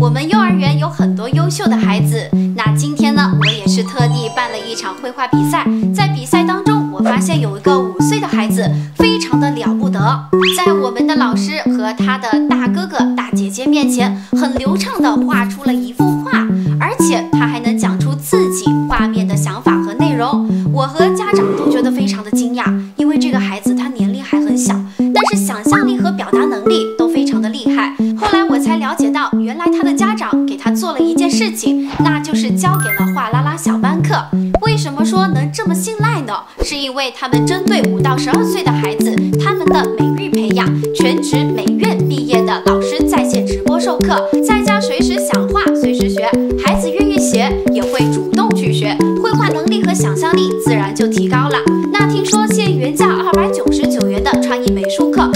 我们幼儿园有很多优秀的孩子。那今天呢，我也是特地办了一场绘画比赛。在比赛当中，我发现有一个五岁的孩子非常的了不得，在我们的老师和他的大哥哥、大姐姐面前，很流畅的画出了一幅画，而且他还能讲出自己画面的想法和内容。我和家长都觉得非常的惊讶，因为这个孩原来他的家长给他做了一件事情，那就是交给了画啦啦小班课。为什么说能这么信赖呢？是因为他们针对五到十二岁的孩子，他们的美育培养，全职美院毕业的老师在线直播授课，在家随时想画随时学，孩子愿意学也会主动去学，绘画能力和想象力自然就提高了。那听说现原价二百九十九元的创意美术课，